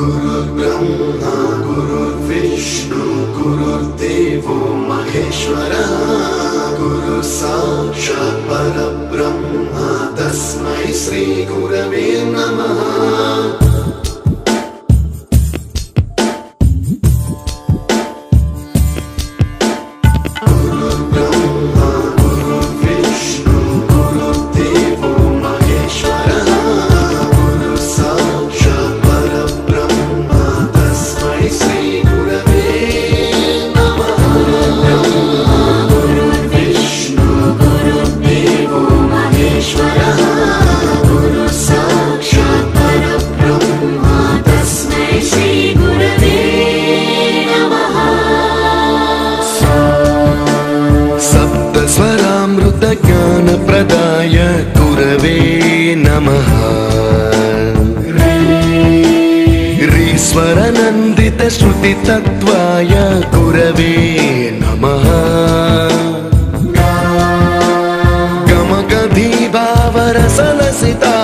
गुरुर्ब्रह्मा गुरुर्विष्णु गुरुर्देवो महेश्वरः परब्रह्मा तस्मै श्रीगुरवे नमः ज्ञानप्रदाय गुरवे नमः। ह्रीश्वरनन्दितश्रुतितत्त्वाय गुरवे नमः। गमगभीवावरसलसिता